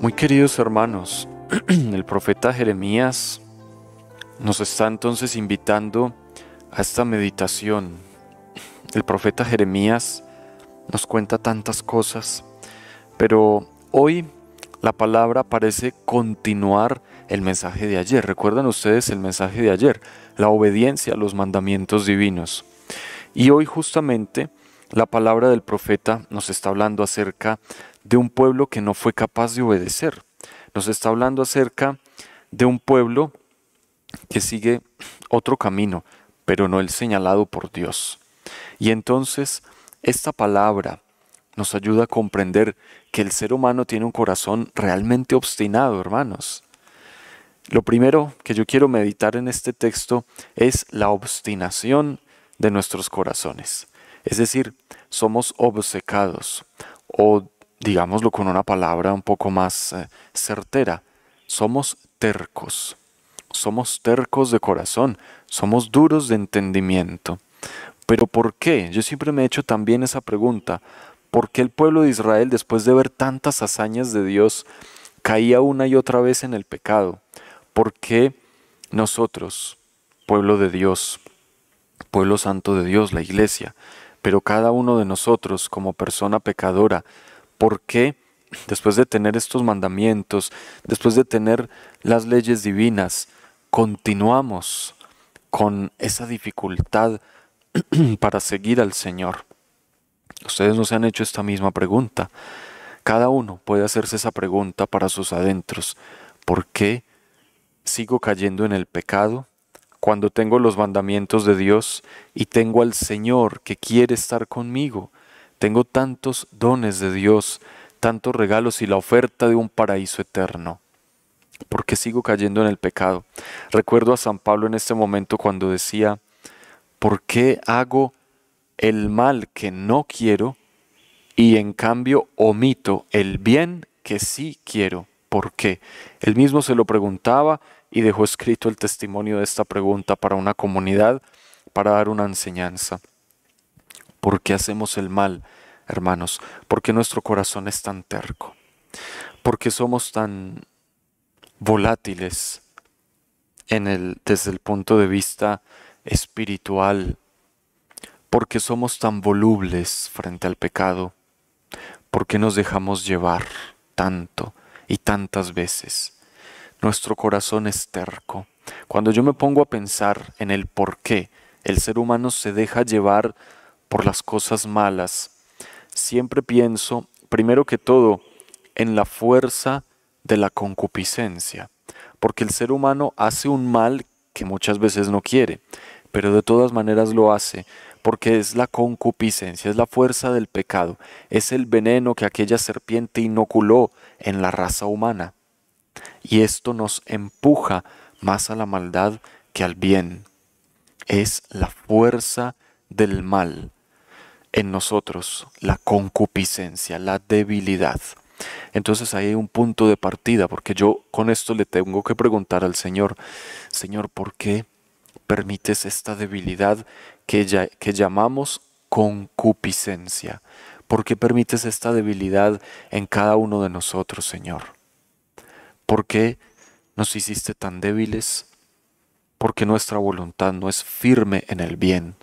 Muy queridos hermanos, el profeta Jeremías nos está entonces invitando a esta meditación. El profeta Jeremías nos cuenta tantas cosas, pero hoy la palabra parece continuar el mensaje de ayer. ¿Recuerdan ustedes el mensaje de ayer? La obediencia a los mandamientos divinos. Y hoy justamente la palabra del profeta nos está hablando acerca de un pueblo que no fue capaz de obedecer. Nos está hablando acerca de un pueblo que sigue otro camino, pero no el señalado por Dios. Y entonces esta palabra nos ayuda a comprender que el ser humano tiene un corazón realmente obstinado, hermanos. Lo primero que yo quiero meditar en este texto es la obstinación de nuestros corazones. Es decir, somos obcecados o digámoslo con una palabra un poco más eh, certera, somos tercos. Somos tercos de corazón, somos duros de entendimiento. Pero ¿por qué? Yo siempre me he hecho también esa pregunta. ¿Por qué el pueblo de Israel, después de ver tantas hazañas de Dios, caía una y otra vez en el pecado? ¿Por qué nosotros, pueblo de Dios, pueblo santo de Dios, la iglesia, pero cada uno de nosotros como persona pecadora, ¿por qué después de tener estos mandamientos, después de tener las leyes divinas, continuamos con esa dificultad para seguir al Señor? Ustedes nos han hecho esta misma pregunta. Cada uno puede hacerse esa pregunta para sus adentros. ¿Por qué sigo cayendo en el pecado cuando tengo los mandamientos de Dios y tengo al Señor que quiere estar conmigo? Tengo tantos dones de Dios, tantos regalos y la oferta de un paraíso eterno. ¿Por qué sigo cayendo en el pecado? Recuerdo a San Pablo en este momento cuando decía, ¿por qué hago el mal que no quiero y en cambio omito el bien que sí quiero? ¿Por qué? Él mismo se lo preguntaba y dejó escrito el testimonio de esta pregunta para una comunidad, para dar una enseñanza. ¿Por qué hacemos el mal, hermanos? ¿Por qué nuestro corazón es tan terco? ¿Por qué somos tan volátiles desde el punto de vista espiritual? ¿Por qué somos tan volubles frente al pecado? ¿Por qué nos dejamos llevar tanto y tantas veces? Nuestro corazón es terco. Cuando yo me pongo a pensar en el por qué el ser humano se deja llevar por las cosas malas, siempre pienso, primero que todo, en la fuerza de la concupiscencia, porque el ser humano hace un mal que muchas veces no quiere, pero de todas maneras lo hace, porque es la concupiscencia, es la fuerza del pecado, es el veneno que aquella serpiente inoculó en la raza humana. Y esto nos empuja más a la maldad que al bien. Es la fuerza del mal en nosotros la concupiscencia, la debilidad. Entonces ahí hay un punto de partida, porque yo con esto le tengo que preguntar al Señor, Señor, ¿por qué permites esta debilidad que, que llamamos concupiscencia? ¿Por qué permites esta debilidad en cada uno de nosotros, Señor? ¿Por qué nos hiciste tan débiles? Porque nuestra voluntad no es firme en el bien.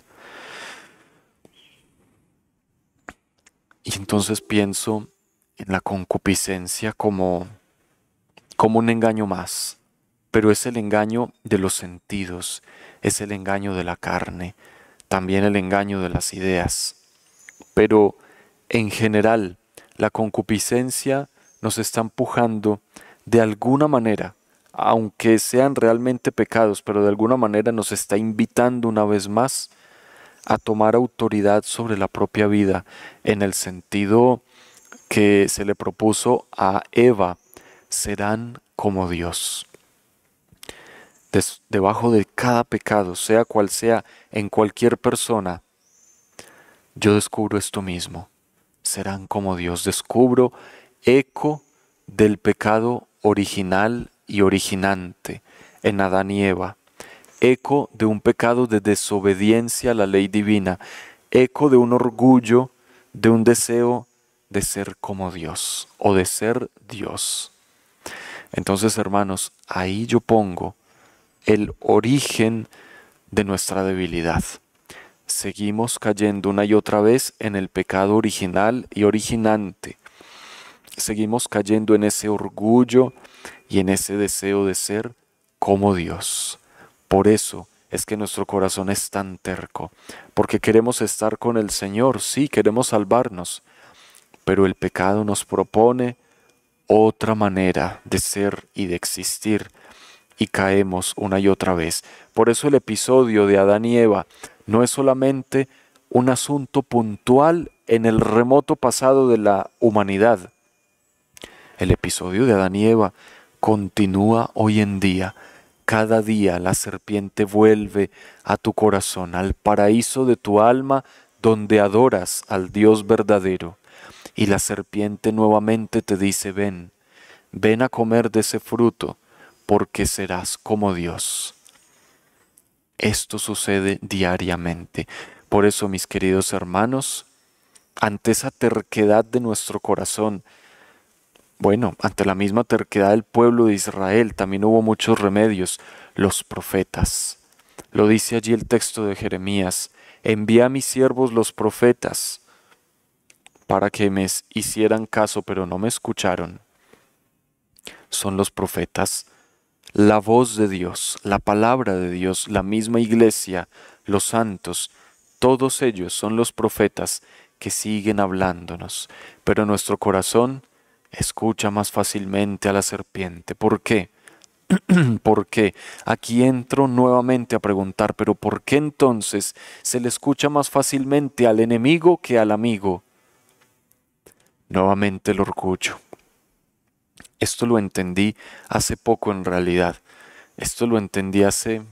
Y entonces pienso en la concupiscencia como, como un engaño más, pero es el engaño de los sentidos, es el engaño de la carne, también el engaño de las ideas. Pero en general, la concupiscencia nos está empujando de alguna manera, aunque sean realmente pecados, pero de alguna manera nos está invitando una vez más a tomar autoridad sobre la propia vida en el sentido que se le propuso a Eva, serán como Dios. debajo de cada pecado, sea cual sea, en cualquier persona, yo descubro esto mismo. Serán como Dios. Descubro eco del pecado original y originante en Adán y Eva eco de un pecado de desobediencia a la ley divina, eco de un orgullo, de un deseo de ser como Dios o de ser Dios. Entonces, hermanos, ahí yo pongo el origen de nuestra debilidad. Seguimos cayendo una y otra vez en el pecado original y originante. Seguimos cayendo en ese orgullo y en ese deseo de ser como Dios. Por eso es que nuestro corazón es tan terco, porque queremos estar con el Señor, sí, queremos salvarnos, pero el pecado nos propone otra manera de ser y de existir y caemos una y otra vez. Por eso el episodio de Adán y Eva no es solamente un asunto puntual en el remoto pasado de la humanidad. El episodio de Adán y Eva continúa hoy en día. Cada día la serpiente vuelve a tu corazón, al paraíso de tu alma, donde adoras al Dios verdadero. Y la serpiente nuevamente te dice, ven, ven a comer de ese fruto, porque serás como Dios. Esto sucede diariamente. Por eso, mis queridos hermanos, ante esa terquedad de nuestro corazón, bueno, ante la misma terquedad del pueblo de Israel también hubo muchos remedios, los profetas. Lo dice allí el texto de Jeremías, envía a mis siervos los profetas para que me hicieran caso, pero no me escucharon. Son los profetas, la voz de Dios, la palabra de Dios, la misma iglesia, los santos, todos ellos son los profetas que siguen hablándonos, pero nuestro corazón escucha más fácilmente a la serpiente. ¿Por qué? Porque aquí entro nuevamente a preguntar, pero ¿por qué entonces se le escucha más fácilmente al enemigo que al amigo? Nuevamente el orgullo. Esto lo entendí hace poco en realidad. Esto lo entendí hace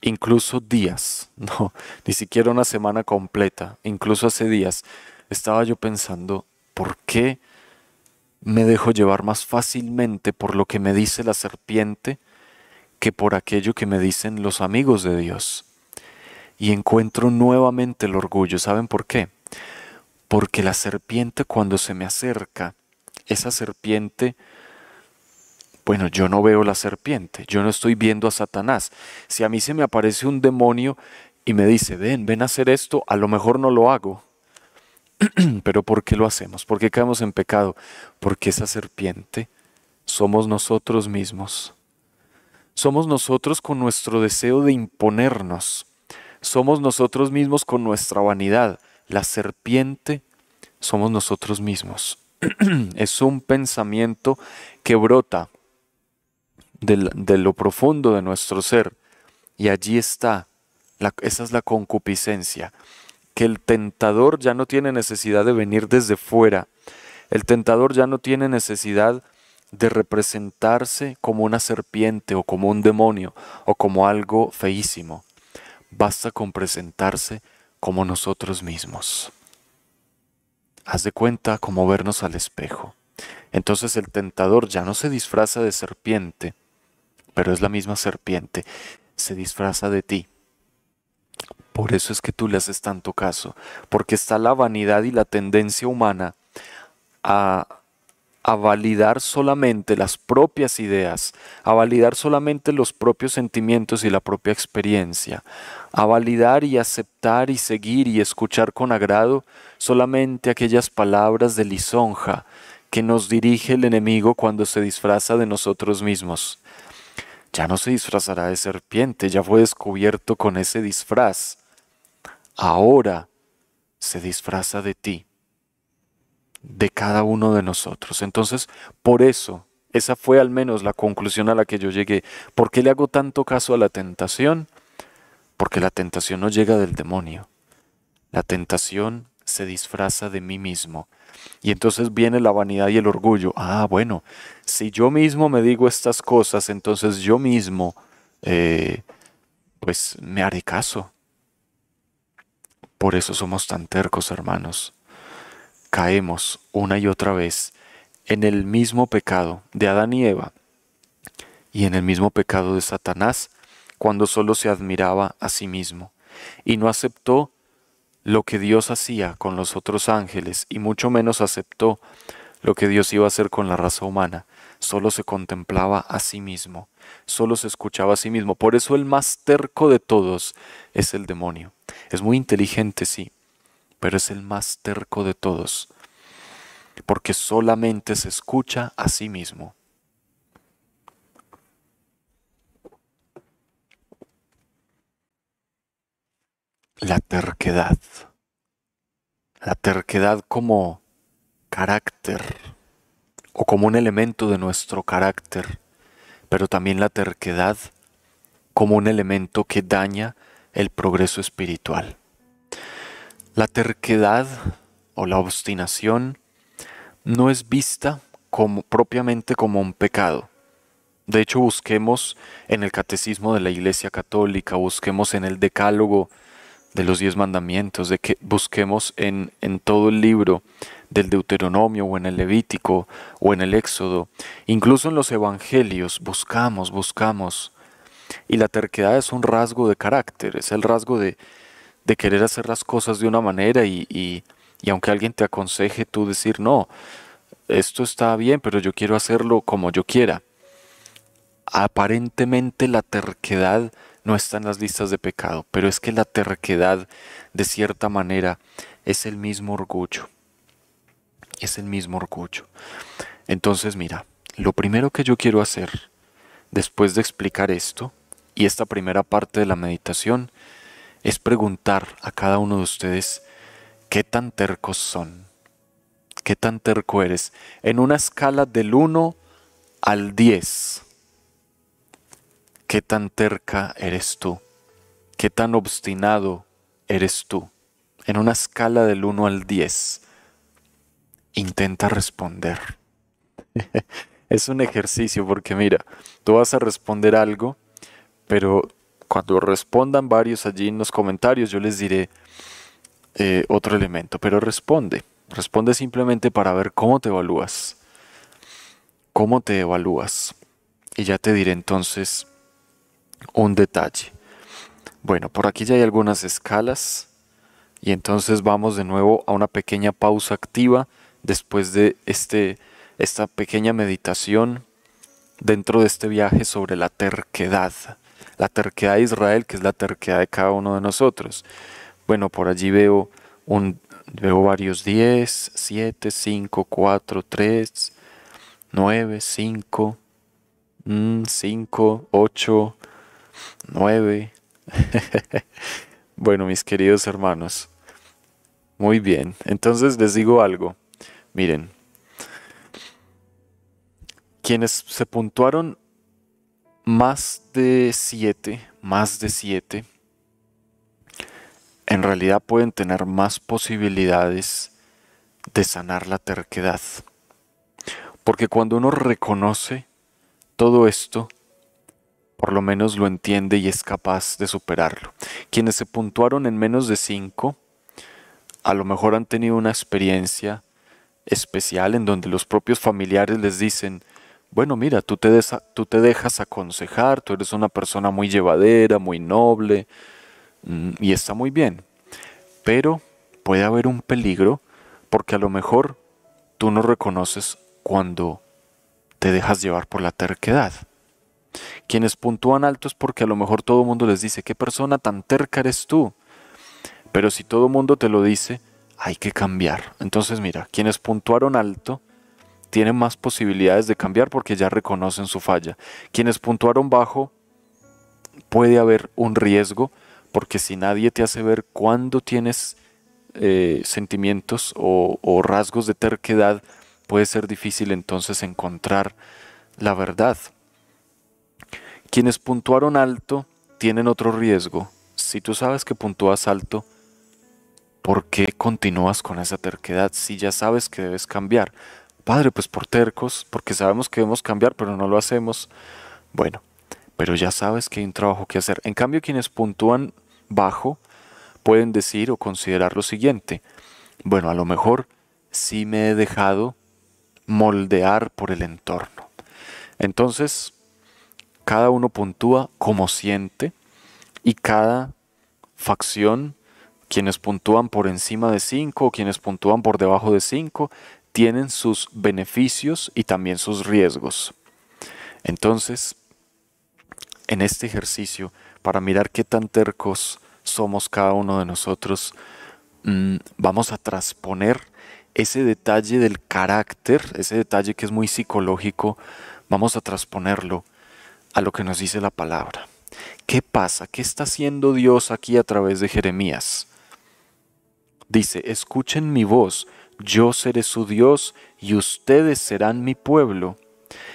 incluso días, no, ni siquiera una semana completa, incluso hace días. Estaba yo pensando, ¿por qué me dejo llevar más fácilmente por lo que me dice la serpiente que por aquello que me dicen los amigos de Dios? Y encuentro nuevamente el orgullo. ¿Saben por qué? porque la serpiente cuando se me acerca, esa serpiente, bueno, yo no veo la serpiente, yo no estoy viendo a Satanás. Si a mí se me aparece un demonio y me dice, ven, ven a hacer esto, a lo mejor no lo hago. Pero ¿por qué lo hacemos? ¿Por qué caemos en pecado? Porque esa serpiente somos nosotros mismos. Somos nosotros con nuestro deseo de imponernos. Somos nosotros mismos con nuestra vanidad. La serpiente somos nosotros mismos. es un pensamiento que brota de, lo profundo de nuestro ser. Y allí está, esa es la concupiscencia, que el tentador ya no tiene necesidad de venir desde fuera. El tentador ya no tiene necesidad de representarse como una serpiente o como un demonio o como algo feísimo. Basta con presentarse como nosotros mismos. Haz de cuenta como vernos al espejo. Entonces el tentador ya no se disfraza de serpiente, pero es la misma serpiente, se disfraza de ti. Por eso es que tú le haces tanto caso, porque está la vanidad y la tendencia humana a a validar solamente las propias ideas, a validar solamente los propios sentimientos y la propia experiencia, a validar y aceptar y seguir y escuchar con agrado solamente aquellas palabras de lisonja que nos dirige el enemigo cuando se disfraza de nosotros mismos. Ya no se disfrazará de serpiente, ya fue descubierto con ese disfraz. Ahora se disfraza de ti de cada uno de nosotros. Entonces, por eso, esa fue al menos la conclusión a la que yo llegué. ¿Por qué le hago tanto caso a la tentación? Porque la tentación no llega del demonio. La tentación se disfraza de mí mismo. Y entonces viene la vanidad y el orgullo. Ah, bueno, si yo mismo me digo estas cosas, entonces yo mismo, eh, pues me haré caso. Por eso somos tan tercos, hermanos caemos una y otra vez en el mismo pecado de Adán y Eva y en el mismo pecado de Satanás cuando solo se admiraba a sí mismo y no aceptó lo que Dios hacía con los otros ángeles y mucho menos aceptó lo que Dios iba a hacer con la raza humana. Solo se contemplaba a sí mismo, solo se escuchaba a sí mismo. Por eso el más terco de todos es el demonio. Es muy inteligente, sí, pero es el más terco de todos, porque solamente se escucha a sí mismo. La terquedad. La terquedad como carácter o como un elemento de nuestro carácter, pero también la terquedad como un elemento que daña el progreso espiritual. La terquedad o la obstinación no es vista como propiamente como un pecado. De hecho, busquemos en el catecismo de la Iglesia Católica, busquemos en el decálogo de los diez mandamientos, de que busquemos en, en todo el libro del Deuteronomio o en el Levítico o en el Éxodo, incluso en los Evangelios, buscamos, buscamos. Y la terquedad es un rasgo de carácter, es el rasgo de, de querer hacer las cosas de una manera y, y, y aunque alguien te aconseje tú decir, no, esto está bien, pero yo quiero hacerlo como yo quiera. Aparentemente la terquedad no está en las listas de pecado, pero es que la terquedad, de cierta manera, es el mismo orgullo. Es el mismo orgullo. Entonces, mira, lo primero que yo quiero hacer, después de explicar esto, y esta primera parte de la meditación, es preguntar a cada uno de ustedes qué tan tercos son, qué tan terco eres, en una escala del 1 al 10 ¿Qué tan terca eres tú? ¿Qué tan obstinado eres tú? En una escala del 1 al 10, intenta responder. es un ejercicio porque mira, tú vas a responder algo, pero cuando respondan varios allí en los comentarios yo les diré eh, otro elemento, pero responde, responde simplemente para ver cómo te evalúas, cómo te evalúas. Y ya te diré entonces un detalle. Bueno, por aquí ya hay algunas escalas y entonces vamos de nuevo a una pequeña pausa activa después de este, esta pequeña meditación dentro de este viaje sobre la terquedad. La terquedad de Israel, que es la terquedad de cada uno de nosotros. Bueno, por allí veo, un, veo varios 10, 7, 5, 4, 3, 9, 5, 5, 8, 9. bueno, mis queridos hermanos. Muy bien. Entonces les digo algo. Miren. Quienes se puntuaron más de 7, más de 7, en realidad pueden tener más posibilidades de sanar la terquedad. Porque cuando uno reconoce todo esto, por lo menos lo entiende y es capaz de superarlo. Quienes se puntuaron en menos de 5, a lo mejor han tenido una experiencia especial en donde los propios familiares les dicen, bueno, mira, tú te, tú te dejas aconsejar, tú eres una persona muy llevadera, muy noble, mm, y está muy bien. Pero puede haber un peligro porque a lo mejor tú no reconoces cuando te dejas llevar por la terquedad. Quienes puntúan alto es porque a lo mejor todo el mundo les dice, qué persona tan terca eres tú. Pero si todo el mundo te lo dice, hay que cambiar. Entonces mira, quienes puntuaron alto tienen más posibilidades de cambiar porque ya reconocen su falla. Quienes puntuaron bajo, puede haber un riesgo porque si nadie te hace ver cuándo tienes eh, sentimientos o, o rasgos de terquedad, puede ser difícil entonces encontrar la verdad. Quienes puntuaron alto tienen otro riesgo. Si tú sabes que puntúas alto, ¿por qué continúas con esa terquedad si ya sabes que debes cambiar? Padre, pues por tercos, porque sabemos que debemos cambiar, pero no lo hacemos. Bueno, pero ya sabes que hay un trabajo que hacer. En cambio, quienes puntúan bajo pueden decir o considerar lo siguiente. Bueno, a lo mejor sí me he dejado moldear por el entorno. Entonces, cada uno puntúa como siente y cada facción, quienes puntúan por encima de 5 o quienes puntúan por debajo de 5, tienen sus beneficios y también sus riesgos. Entonces, en este ejercicio, para mirar qué tan tercos somos cada uno de nosotros, mm, vamos a transponer ese detalle del carácter, ese detalle que es muy psicológico, vamos a transponerlo a lo que nos dice la palabra. ¿Qué pasa? ¿Qué está haciendo Dios aquí a través de Jeremías? Dice, escuchen mi voz, yo seré su Dios y ustedes serán mi pueblo.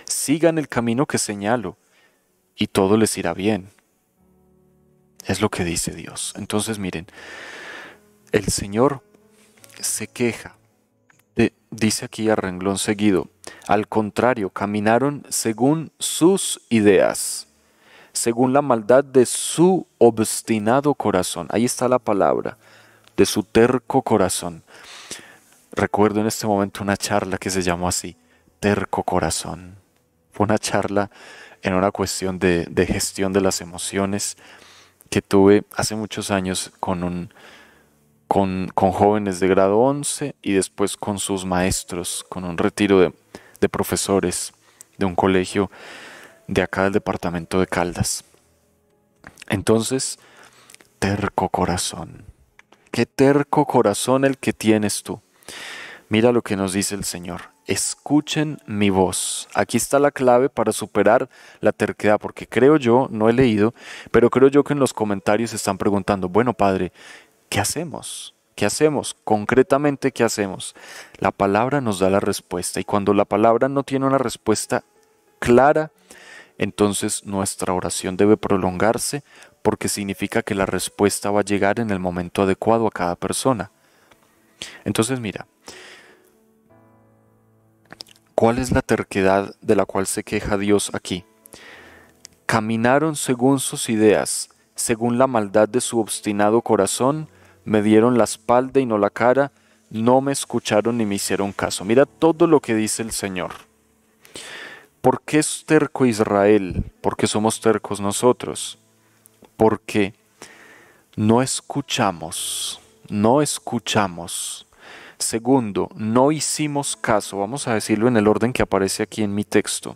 Sigan el camino que señalo y todo les irá bien. Es lo que dice Dios. Entonces miren, el Señor se queja. dice aquí a renglón seguido, al contrario, caminaron según sus ideas, según la maldad de su obstinado corazón. Ahí está la palabra, de su terco corazón. Recuerdo en este momento una charla que se llamó así, terco corazón. Fue una charla en una cuestión de, gestión de las emociones que tuve hace muchos años con, un, con, jóvenes de grado 11 y después con sus maestros, con un retiro de, de profesores de un colegio de acá del departamento de Caldas. Entonces, terco corazón. Qué terco corazón el que tienes tú. Mira lo que nos dice el Señor. Escuchen mi voz. Aquí está la clave para superar la terquedad, porque creo yo, no he leído, pero creo yo que en los comentarios están preguntando, bueno Padre, ¿qué hacemos? ¿Qué hacemos? Concretamente, ¿qué hacemos? La palabra nos da la respuesta y cuando la palabra no tiene una respuesta clara, entonces nuestra oración debe prolongarse porque significa que la respuesta va a llegar en el momento adecuado a cada persona. Entonces mira, ¿Cuál es la terquedad de la cual se queja Dios aquí? Caminaron según sus ideas, según la maldad de su obstinado corazón, me dieron la espalda y no la cara, no me escucharon ni me hicieron caso. Mira todo lo que dice el Señor. ¿Por qué es terco Israel? ¿Por qué somos tercos nosotros? Porque no escuchamos, no escuchamos Segundo, no hicimos caso, vamos a decirlo en el orden que aparece aquí en mi texto.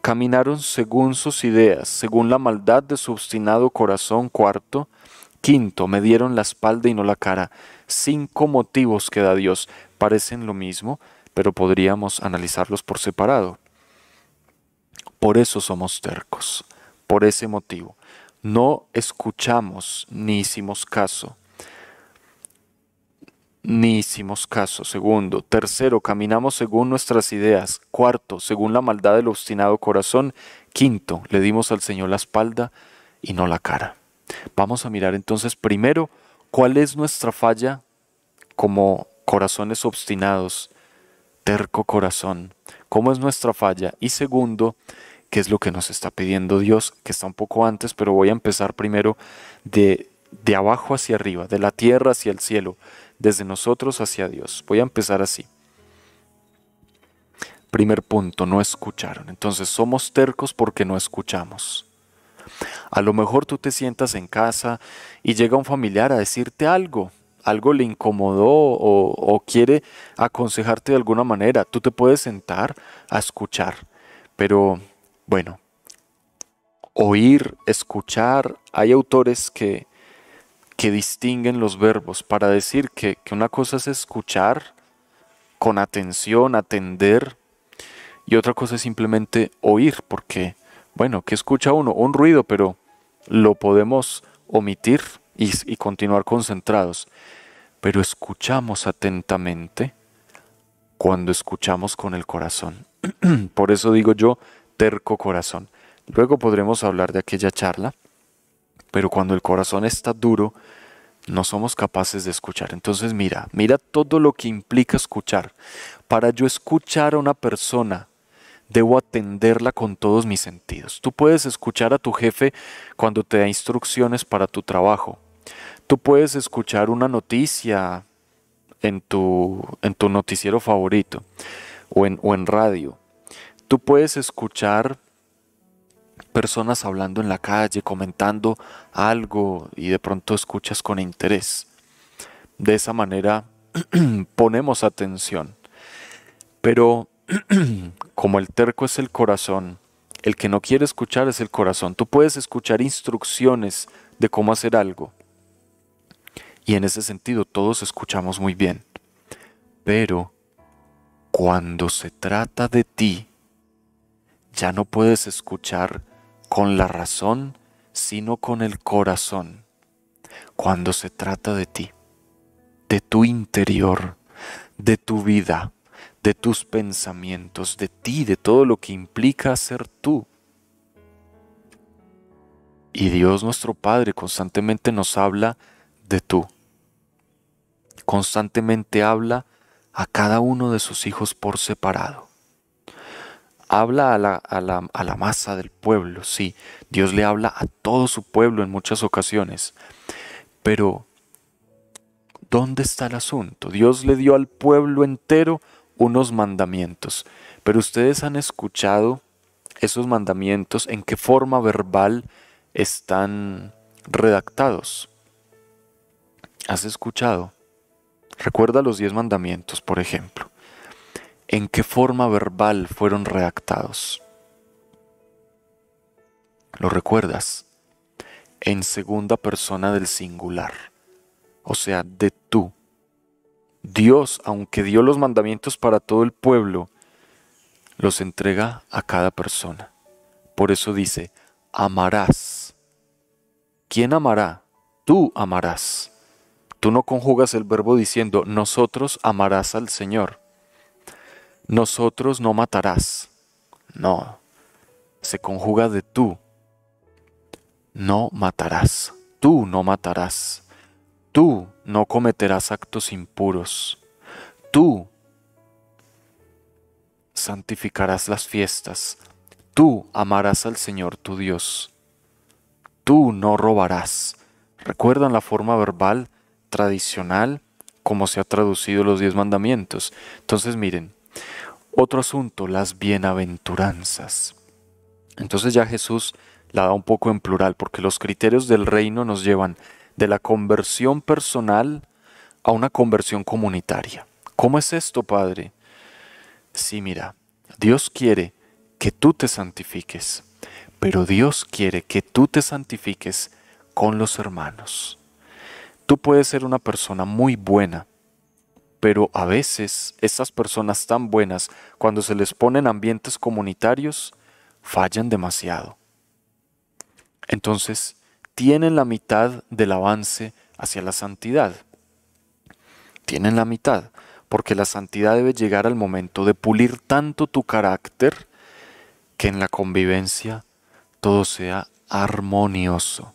Caminaron según sus ideas, según la maldad de su obstinado corazón. Cuarto, quinto, me dieron la espalda y no la cara. Cinco motivos que da Dios. Parecen lo mismo, pero podríamos analizarlos por separado. Por eso somos tercos, por ese motivo. No escuchamos ni hicimos caso ni hicimos caso. Segundo, tercero, caminamos según nuestras ideas. Cuarto, según la maldad del obstinado corazón. Quinto, le dimos al Señor la espalda y no la cara. Vamos a mirar entonces primero cuál es nuestra falla como corazones obstinados, terco corazón. ¿Cómo es nuestra falla? Y segundo, ¿qué es lo que nos está pidiendo Dios? Que está un poco antes, pero voy a empezar primero de, de abajo hacia arriba, de la tierra hacia el cielo desde nosotros hacia Dios. Voy a empezar así. Primer punto, no escucharon. Entonces somos tercos porque no escuchamos. A lo mejor tú te sientas en casa y llega un familiar a decirte algo, algo le incomodó o, quiere aconsejarte de alguna manera. Tú te puedes sentar a escuchar, pero bueno, oír, escuchar, hay autores que que distinguen los verbos para decir que, una cosa es escuchar con atención, atender, y otra cosa es simplemente oír, porque, bueno, ¿qué escucha uno? Un ruido, pero lo podemos omitir y, y continuar concentrados. Pero escuchamos atentamente cuando escuchamos con el corazón. Por eso digo yo, corazón. Luego podremos hablar de aquella charla pero cuando el corazón está duro, no somos capaces de escuchar. Entonces mira, mira todo lo que implica escuchar. Para yo escuchar a una persona, debo atenderla con todos mis sentidos. Tú puedes escuchar a tu jefe cuando te da instrucciones para tu trabajo. Tú puedes escuchar una noticia en tu, en tu noticiero favorito o en, o en radio. Tú puedes escuchar personas hablando en la calle, comentando algo y de pronto escuchas con interés. De esa manera ponemos atención. Pero como el terco es el corazón, el que no quiere escuchar es el corazón. Tú puedes escuchar instrucciones de cómo hacer algo. Y en ese sentido todos escuchamos muy bien. Pero cuando se trata de ti, ya no puedes escuchar con la razón, sino con el corazón. Cuando se trata de ti, de tu interior, de tu vida, de tus pensamientos, de ti, de todo lo que implica ser tú. Y Dios nuestro Padre constantemente nos habla de tú. Constantemente habla a cada uno de sus hijos por separado. Habla a la, a la, a la masa del pueblo, sí. Dios le habla a todo su pueblo en muchas ocasiones. Pero, ¿dónde está el asunto? Dios le dio al pueblo entero unos mandamientos, pero ustedes han escuchado esos mandamientos, en qué forma verbal están redactados. ¿Has escuchado? Recuerda los diez mandamientos, por ejemplo. ¿En qué forma verbal fueron redactados? ¿Lo recuerdas? En segunda persona del singular, o sea, de tú. Dios, aunque dio los mandamientos para todo el pueblo, los entrega a cada persona. Por eso dice, amarás. ¿Quién amará? Tú amarás. Tú no conjugas el verbo diciendo, nosotros amarás al Señor. Nosotros no matarás. No. Se conjuga de tú. No matarás. Tú no matarás. Tú no cometerás actos impuros. Tú santificarás las fiestas. Tú amarás al Señor tu Dios. Tú no robarás. ¿Recuerdan la forma verbal tradicional como se ha traducido los diez mandamientos? Entonces miren, otro asunto, las bienaventuranzas. Entonces ya Jesús la da un poco en plural porque los criterios del reino nos llevan de la conversión personal a una conversión comunitaria. ¿Cómo es esto, Padre? Sí, mira, Dios quiere que tú te santifiques, pero Dios quiere que tú te santifiques con los hermanos. Tú puedes ser una persona muy buena, pero a veces esas personas tan buenas, cuando se les ponen ambientes comunitarios, fallan demasiado. Entonces, tienen la mitad del avance hacia la santidad. Tienen la mitad, porque la santidad debe llegar al momento de pulir tanto tu carácter que en la convivencia todo sea armonioso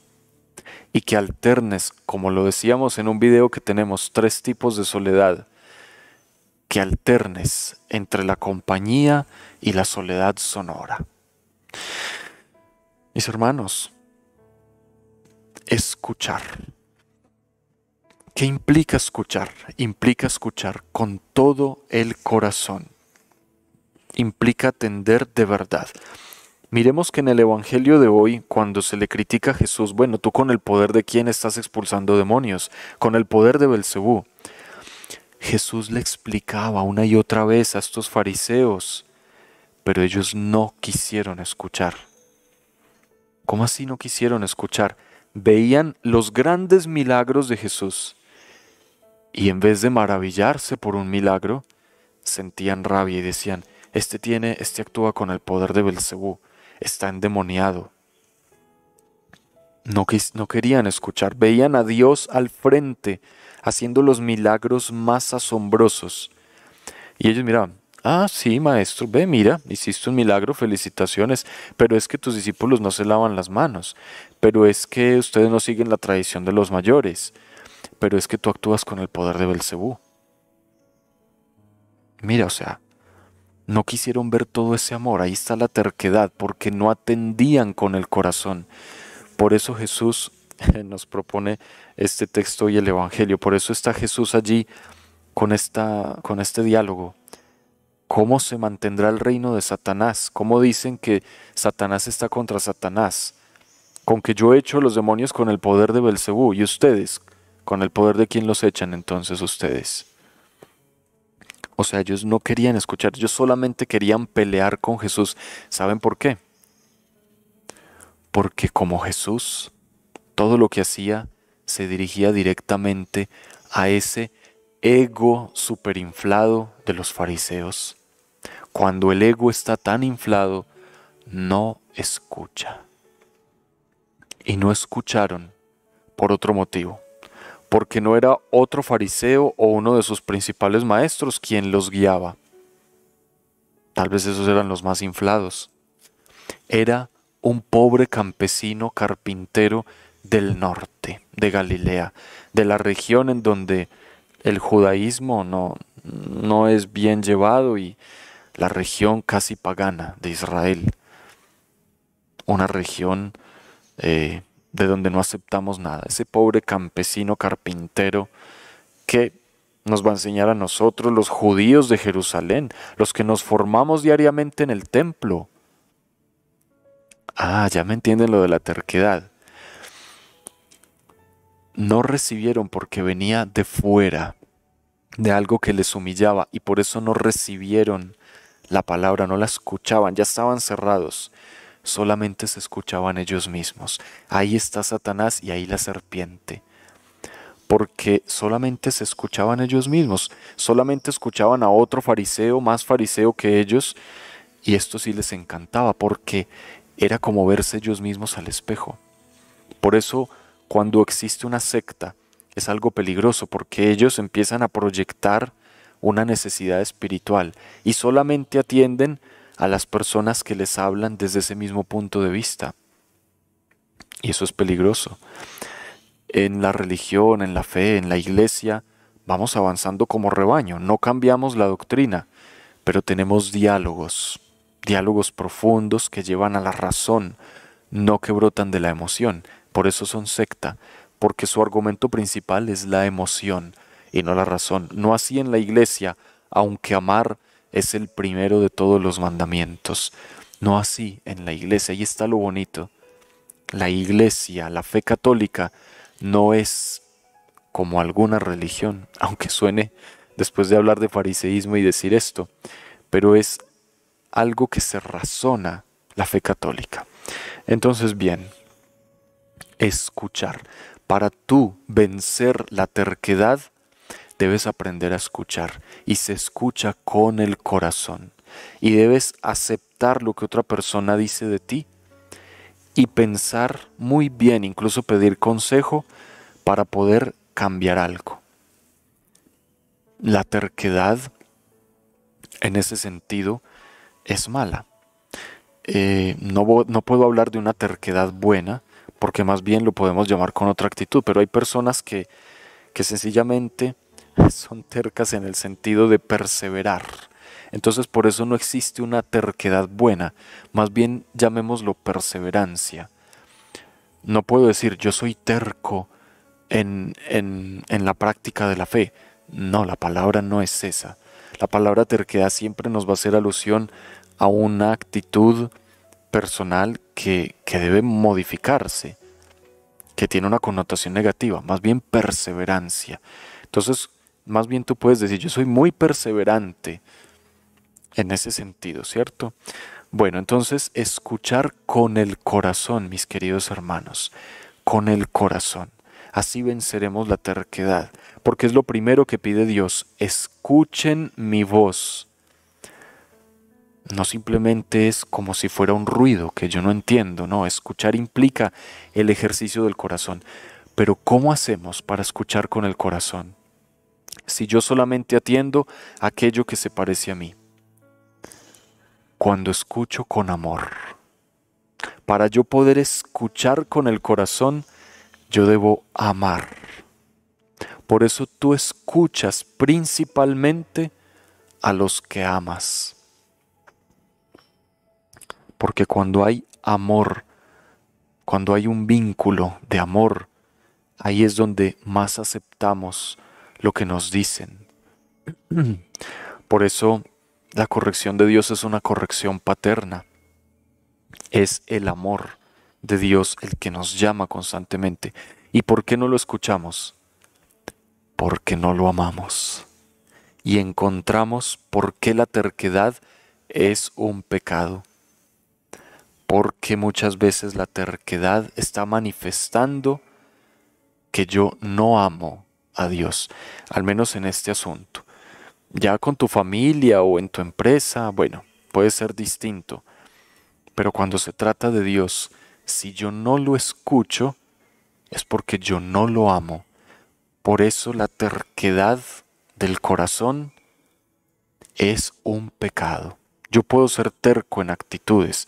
y que alternes, como lo decíamos en un video que tenemos, tres tipos de soledad, que alternes entre la compañía y la soledad sonora. Mis hermanos, escuchar. ¿Qué implica escuchar? Implica escuchar con todo el corazón. Implica atender de verdad. Miremos que en el Evangelio de hoy, cuando se le critica a Jesús, bueno, tú con el poder de quién estás expulsando demonios, con el poder de Belcebú. Jesús le explicaba una y otra vez a estos fariseos, pero ellos no quisieron escuchar. ¿Cómo así no quisieron escuchar? veían los grandes milagros de Jesús y en vez de maravillarse por un milagro, sentían rabia y decían, este tiene, este actúa con el poder de Belcebú, está endemoniado. No, no querían escuchar, veían a Dios al frente, haciendo los milagros más asombrosos. Y ellos miraban, Ah, sí, maestro, ve, mira, hiciste un milagro, felicitaciones, pero es que tus discípulos no se lavan las manos, pero es que ustedes no siguen la tradición de los mayores, pero es que tú actúas con el poder de Belcebú. Mira, o sea, no quisieron ver todo ese amor, ahí está la terquedad, porque no atendían con el corazón. Por eso Jesús nos propone este texto y el Evangelio, por eso está Jesús allí con, esta, con este diálogo ¿Cómo se mantendrá el reino de Satanás? ¿Cómo dicen que Satanás está contra Satanás? Con que yo echo los demonios con el poder de Belcebú y ustedes, con el poder de quién los echan entonces ustedes. O sea, ellos no querían escuchar, ellos solamente querían pelear con Jesús. ¿Saben por qué? Porque como Jesús, todo lo que hacía se dirigía directamente a ese ego superinflado de los fariseos. Cuando el ego está tan inflado, no escucha. Y no escucharon por otro motivo porque no era otro fariseo o uno de sus principales maestros quien los guiaba. Tal vez esos eran los más inflados. Era un pobre campesino carpintero del norte de Galilea, de la región en donde el judaísmo no, no es bien llevado y la región casi pagana de Israel. Una región eh, de donde no aceptamos nada, ese pobre campesino carpintero que nos va a enseñar a nosotros, los judíos de Jerusalén, los que nos formamos diariamente en el templo. Ah, ya me entienden lo de la terquedad. No recibieron porque venía de fuera, de algo que les humillaba, y por eso no recibieron la palabra, no la escuchaban, ya estaban cerrados solamente se escuchaban ellos mismos. Ahí está Satanás y ahí la serpiente. Porque solamente se escuchaban ellos mismos, solamente escuchaban a otro fariseo más fariseo que ellos, y esto sí les encantaba, porque era como verse ellos mismos al espejo. Por eso, cuando existe una secta, es algo peligroso, porque ellos empiezan a proyectar una necesidad espiritual y solamente atienden a las personas que les hablan desde ese mismo punto de vista. Y eso es peligroso. En la religión, en la fe, en la iglesia, vamos avanzando como rebaño, no cambiamos la doctrina, pero tenemos diálogos, diálogos profundos que llevan a la razón, no que brotan de la emoción. Por eso son secta, porque su argumento principal es la emoción y no la razón. No así en la iglesia, aunque amar es el primero de todos los mandamientos. No así en la iglesia, ahí está lo bonito. La iglesia, la fe católica, no es como alguna religión, aunque suene después de hablar de fariseísmo y decir esto, pero es algo que se razona la fe católica. Entonces, bien, escuchar. Para tú vencer la terquedad, debes aprender a escuchar y se escucha con el corazón. Y debes aceptar lo que otra persona dice de ti y pensar muy bien, incluso pedir consejo para poder cambiar algo. La terquedad en ese sentido es mala. Eh, no, no puedo hablar de una terquedad buena, porque más bien lo podemos llamar con otra actitud, pero hay personas que, que sencillamente son tercas en el sentido de perseverar. Entonces por eso no existe una terquedad buena, más bien llamémoslo perseverancia. No puedo decir yo soy terco en, en, en la práctica de la fe. No, la palabra no es esa. La palabra terquedad siempre nos va a hacer alusión a una actitud personal que, que debe modificarse, que tiene una connotación negativa, más bien perseverancia. Entonces, más bien tú puedes decir, yo soy muy perseverante en ese sentido, ¿cierto? Bueno, entonces escuchar con el corazón, mis queridos hermanos, con el corazón. Así venceremos la terquedad, porque es lo primero que pide Dios, escuchen mi voz. No simplemente es como si fuera un ruido que yo no entiendo, no, escuchar implica el ejercicio del corazón. Pero ¿cómo hacemos para escuchar con el corazón? si yo solamente atiendo aquello que se parece a mí. Cuando escucho con amor. Para yo poder escuchar con el corazón, yo debo amar. Por eso tú escuchas principalmente a los que amas. Porque cuando hay amor, cuando hay un vínculo de amor, ahí es donde más aceptamos lo que nos dicen. Por eso la corrección de Dios es una corrección paterna. Es el amor de Dios el que nos llama constantemente. ¿Y por qué no lo escuchamos? Porque no lo amamos. y encontramos por qué la terquedad es un pecado. Porque muchas veces la terquedad está manifestando que yo no amo a Dios, al menos en este asunto. Ya con tu familia o en tu empresa, bueno, puede ser distinto. Pero cuando se trata de Dios, si yo no lo escucho, es porque yo no lo amo. Por eso la terquedad del corazón es un pecado. Yo puedo ser terco en actitudes.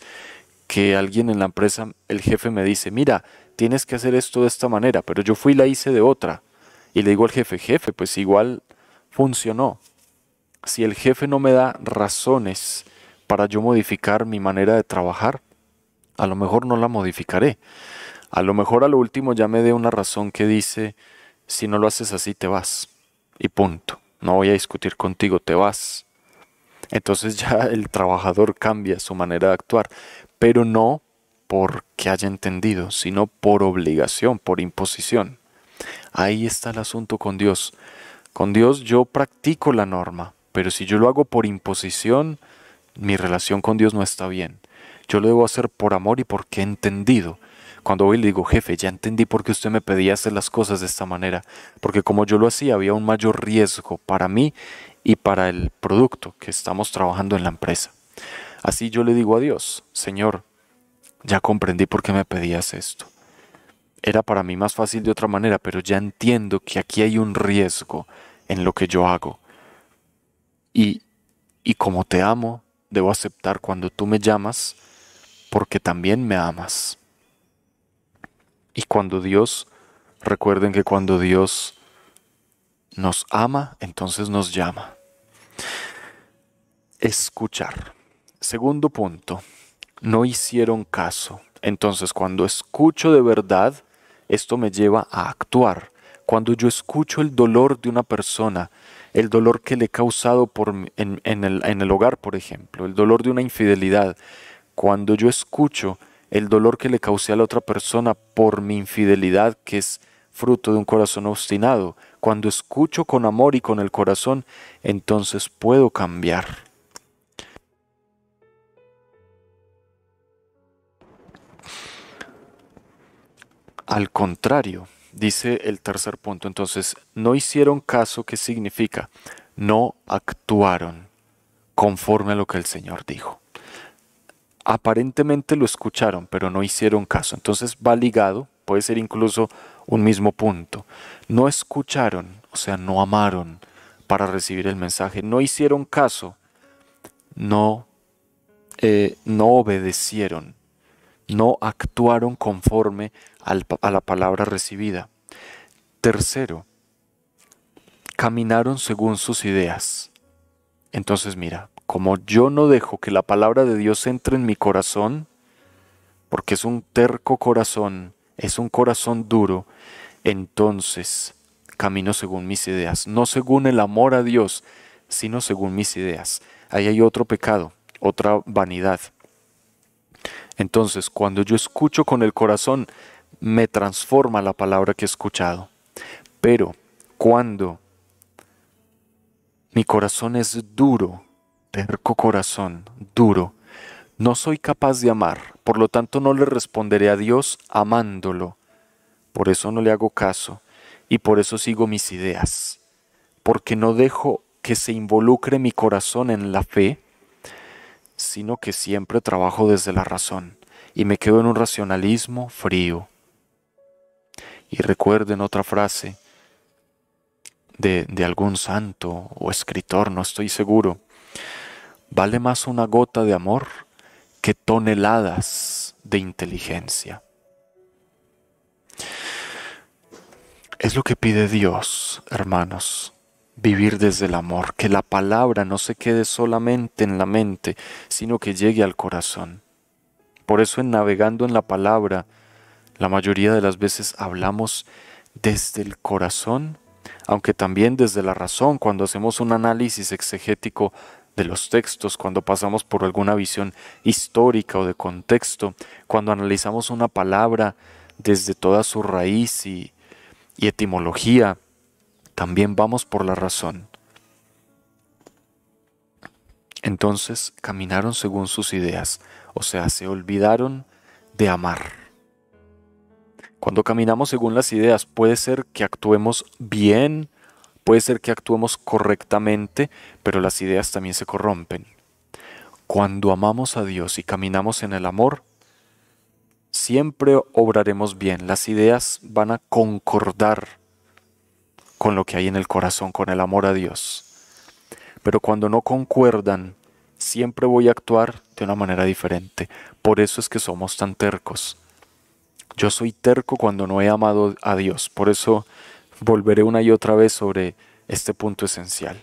Que alguien en la empresa, el jefe me dice, mira, tienes que hacer esto de esta manera, pero yo fui y la hice de otra. Y le digo al jefe, jefe, pues igual funcionó. Si el jefe no me da razones para yo modificar mi manera de trabajar, a lo mejor no la modificaré. A lo mejor a lo último ya me dé una razón que dice, si no lo haces así te vas. Y punto. No voy a discutir contigo, te vas. Entonces ya el trabajador cambia su manera de actuar, pero no porque haya entendido, sino por obligación, por imposición. Ahí está el asunto con Dios. Con Dios yo practico la norma, pero si yo lo hago por imposición, mi relación con Dios no está bien. Yo lo debo hacer por amor y porque he entendido. Cuando voy le digo, jefe, ya entendí por qué usted me pedía hacer las cosas de esta manera, porque como yo lo hacía había un mayor riesgo para mí y para el producto que estamos trabajando en la empresa. Así yo le digo a Dios, Señor, ya comprendí por qué me pedías esto. Era para mí más fácil de otra manera, pero ya entiendo que aquí hay un riesgo en lo que yo hago. Y, y como te amo, debo aceptar cuando tú me llamas porque también me amas. Y cuando Dios, recuerden que cuando Dios nos ama, entonces nos llama. Escuchar. Segundo punto, no hicieron caso. Entonces cuando escucho de verdad, esto me lleva a actuar. Cuando yo escucho el dolor de una persona, el dolor que le he causado en, el, en el hogar, por ejemplo, el dolor de una infidelidad, cuando yo escucho el dolor que le causé a la otra persona por mi infidelidad, que es fruto de un corazón obstinado, cuando escucho con amor y con el corazón, entonces puedo cambiar. Al contrario, dice el tercer punto. Entonces, no hicieron caso, ¿qué significa? No actuaron conforme a lo que el Señor dijo. Aparentemente lo escucharon, pero no hicieron caso. Entonces va ligado, puede ser incluso un mismo punto. No escucharon, o sea, no amaron para recibir el mensaje. No hicieron caso, no, eh, no obedecieron, no actuaron conforme a la palabra recibida. Tercero, caminaron según sus ideas. Entonces mira, como yo no dejo que la palabra de Dios entre en mi corazón, porque es un terco corazón, es un corazón duro, entonces camino según mis ideas, no según el amor a Dios, sino según mis ideas. Ahí hay otro pecado, otra vanidad. Entonces, cuando yo escucho con el corazón, me transforma la palabra que he escuchado. Pero cuando mi corazón es duro, terco corazón, duro, no soy capaz de amar, por lo tanto no le responderé a Dios amándolo. Por eso no le hago caso y por eso sigo mis ideas, porque no dejo que se involucre mi corazón en la fe, sino que siempre trabajo desde la razón y me quedo en un racionalismo frío. Y recuerden otra frase, de, algún santo o escritor, no estoy seguro. Vale más una gota de amor que toneladas de inteligencia. Es lo que pide Dios, hermanos, vivir desde el amor, que la palabra no se quede solamente en la mente, sino que llegue al corazón. Por eso en navegando en la palabra, la mayoría de las veces hablamos desde el corazón aunque también desde la razón, cuando hacemos un análisis exegético de los textos, cuando pasamos por alguna visión histórica o de contexto, cuando analizamos una palabra desde toda su raíz y, etimología, también vamos por la razón. Entonces caminaron según sus ideas, o sea, se olvidaron de amar. Cuando caminamos según las ideas, puede ser que actuemos bien, puede ser que actuemos correctamente, pero las ideas también se corrompen. Cuando amamos a Dios y caminamos en el amor, siempre obraremos bien. Las ideas van a concordar con lo que hay en el corazón, con el amor a Dios. Pero cuando no concuerdan, siempre voy a actuar de una manera diferente. Por eso es que somos tan tercos. Yo soy terco cuando no he amado a Dios. Por eso volveré una y otra vez sobre este punto esencial.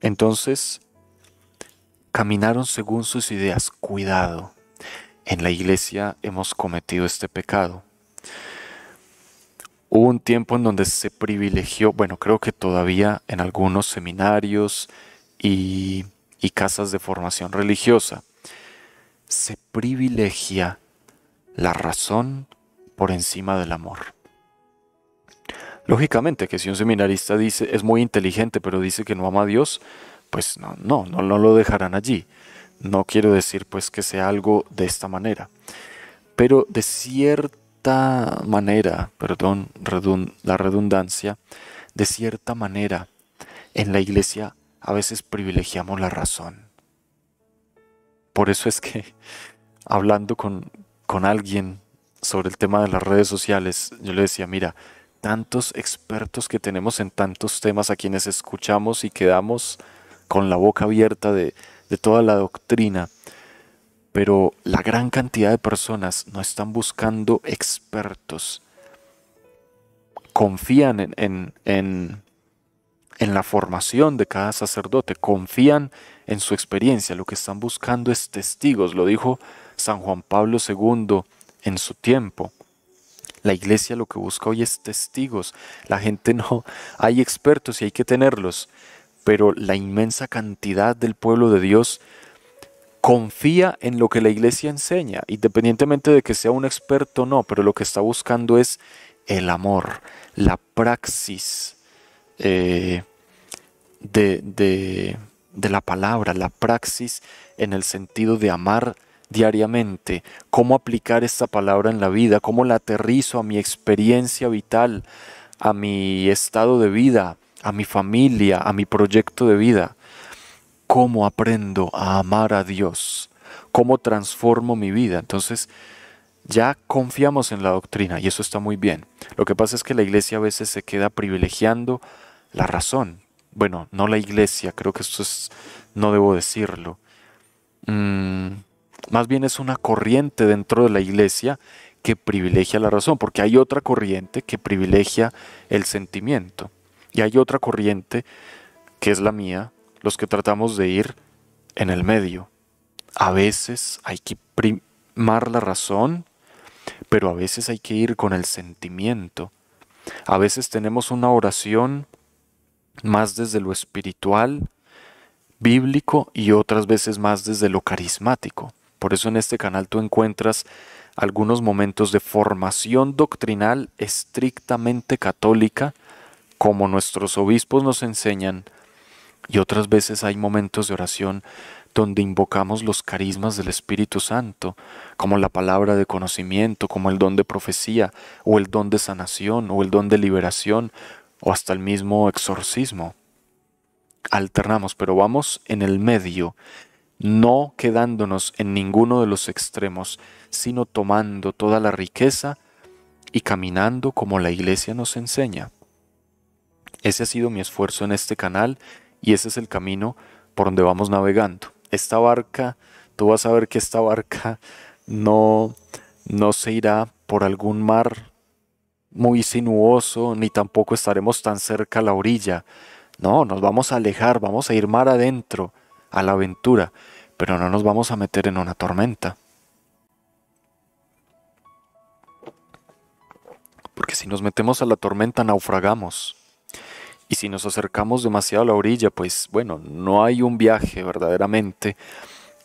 Entonces, caminaron según sus ideas. Cuidado. En la iglesia hemos cometido este pecado. Hubo un tiempo en donde se privilegió, bueno, creo que todavía en algunos seminarios y, casas de formación religiosa, se privilegia la razón por encima del amor. Lógicamente que si un seminarista dice es muy inteligente pero dice que no ama a Dios, pues no, no, no, lo dejarán allí. No quiero decir pues que sea algo de esta manera. Pero de cierta manera, perdón, la redundancia, de cierta manera, en la iglesia a veces privilegiamos la razón. Por eso es que hablando con, con alguien sobre el tema de las redes sociales, yo le decía, mira, tantos expertos que tenemos en tantos temas a quienes escuchamos y quedamos con la boca abierta de, toda la doctrina, pero la gran cantidad de personas no están buscando expertos, confían en, en, en, en la formación de cada sacerdote, confían en su experiencia, lo que están buscando es testigos, lo dijo San Juan Pablo II en su tiempo. La iglesia lo que busca hoy es testigos. La gente no, hay expertos y hay que tenerlos, pero la inmensa cantidad del pueblo de Dios confía en lo que la iglesia enseña, independientemente de que sea un experto o no, pero lo que está buscando es el amor, la praxis eh, de, de, de la palabra, la praxis en el sentido de amar diariamente, cómo aplicar esta palabra en la vida, cómo la aterrizo a mi experiencia vital, a mi estado de vida, a mi familia, a mi proyecto de vida. Cómo aprendo a amar a Dios, cómo transformo mi vida. Entonces, ya confiamos en la doctrina y eso está muy bien. Lo que pasa es que la iglesia a veces se queda privilegiando la razón. Bueno, no la iglesia, creo que esto es, no debo decirlo. Mm, más bien es una corriente dentro de la iglesia que privilegia la razón, porque hay otra corriente que privilegia el sentimiento. Y hay otra corriente, que es la mía, los que tratamos de ir en el medio. A veces hay que primar la razón, pero a veces hay que ir con el sentimiento. A veces tenemos una oración más desde lo espiritual, bíblico, y otras veces más desde lo carismático. Por eso en este canal tú encuentras algunos momentos de formación doctrinal estrictamente católica, como nuestros obispos nos enseñan, y otras veces hay momentos de oración donde invocamos los carismas del Espíritu Santo, como la palabra de conocimiento, como el don de profecía, o el don de sanación, o el don de liberación, o hasta el mismo exorcismo. Alternamos, pero vamos en el medio no quedándonos en ninguno de los extremos, sino tomando toda la riqueza y caminando como la iglesia nos enseña. Ese ha sido mi esfuerzo en este canal y ese es el camino por donde vamos navegando. Esta barca, tú vas a ver que esta barca no, no se irá por algún mar muy sinuoso, ni tampoco estaremos tan cerca a la orilla. No, nos vamos a alejar, vamos a ir mar adentro a la aventura, pero no nos vamos a meter en una tormenta. Porque si nos metemos a la tormenta naufragamos. Y si nos acercamos demasiado a la orilla, pues bueno, no hay un viaje verdaderamente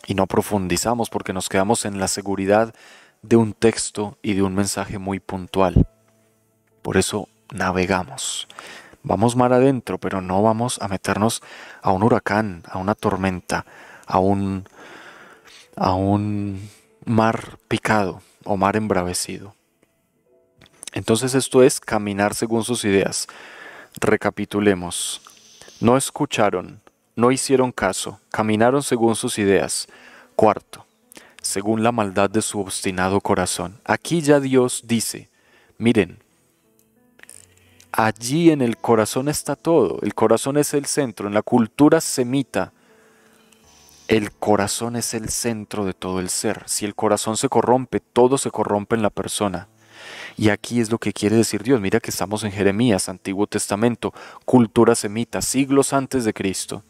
y no profundizamos porque nos quedamos en la seguridad de un texto y de un mensaje muy puntual. Por eso navegamos. Vamos mar adentro, pero no vamos a meternos a un huracán, a una tormenta, a un, a un mar picado o mar embravecido. Entonces esto es caminar según sus ideas. Recapitulemos. No escucharon, no hicieron caso, caminaron según sus ideas. Cuarto, según la maldad de su obstinado corazón. Aquí ya Dios dice, miren, allí en el corazón está todo, el corazón es el centro, en la cultura semita, el corazón es el centro de todo el ser. Si el corazón se corrompe, todo se corrompe en la persona. Y aquí es lo que quiere decir Dios. Mira que estamos en Jeremías, Antiguo Testamento, cultura semita, siglos antes de Cristo.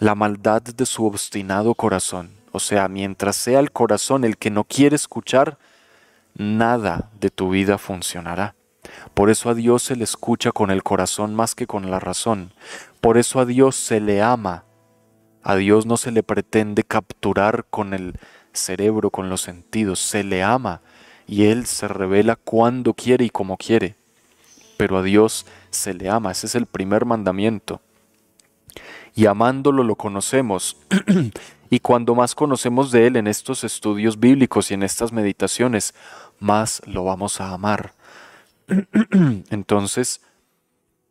La maldad de su obstinado corazón. O sea, mientras sea el corazón el que no quiere escuchar, nada de tu vida funcionará. Por eso a Dios se le escucha con el corazón más que con la razón. Por eso a Dios se le ama. A Dios no se le pretende capturar con el cerebro, con los sentidos. Se le ama y Él se revela cuando quiere y como quiere. Pero a Dios se le ama, ese es el primer mandamiento. Y amándolo lo conocemos. y cuando más conocemos de Él en estos estudios bíblicos y en estas meditaciones, más lo vamos a amar. Entonces,